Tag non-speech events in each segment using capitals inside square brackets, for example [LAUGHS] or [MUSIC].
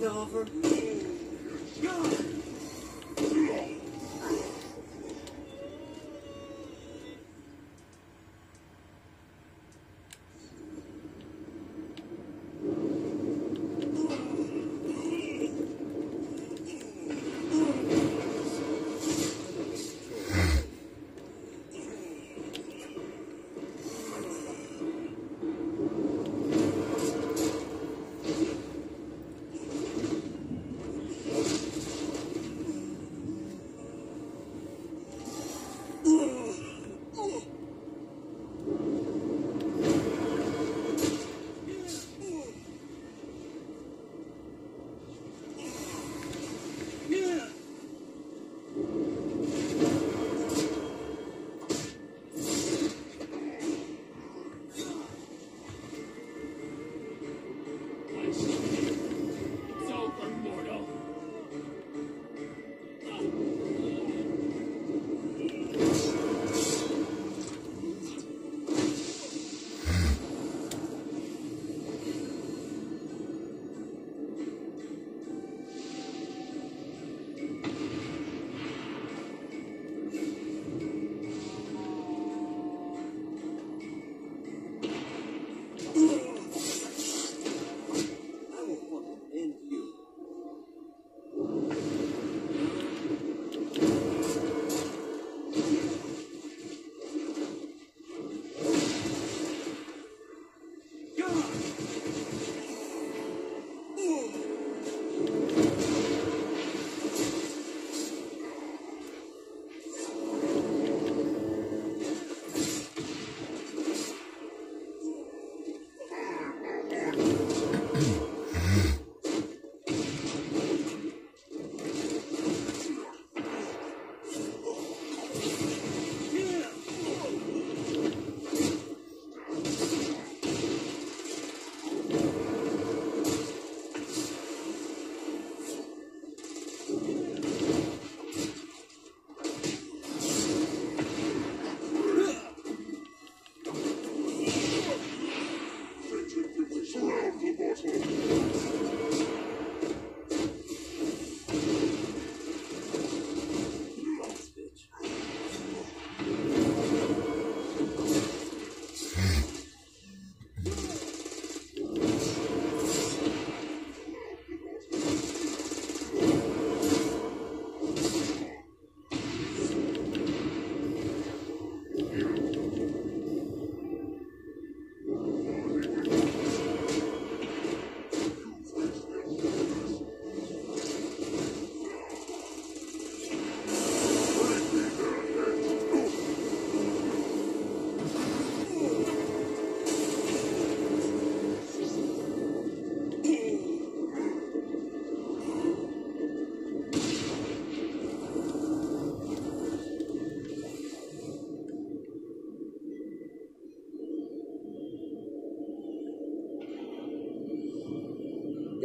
start over? あ!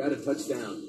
Got a touchdown.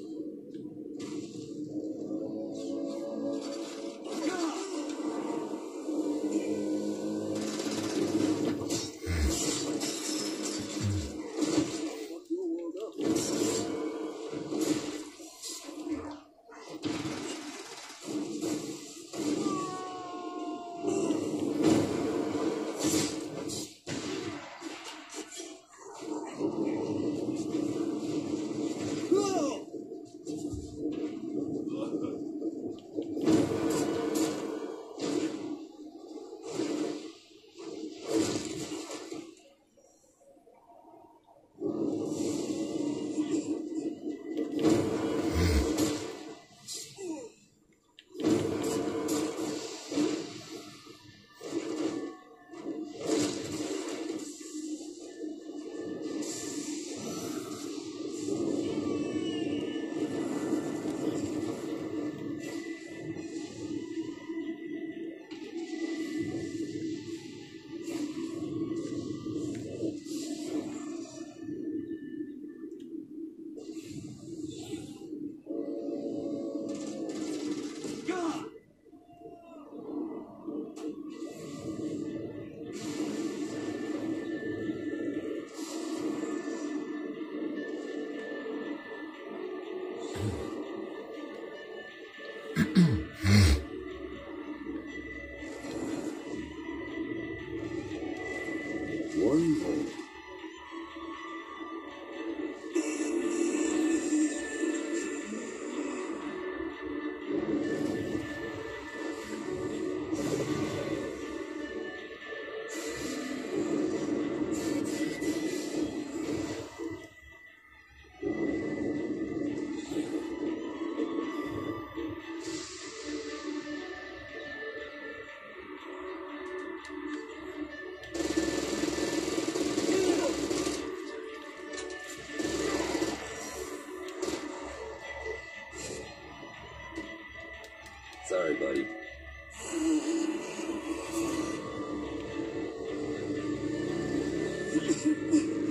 one more. Sorry, buddy. [LAUGHS]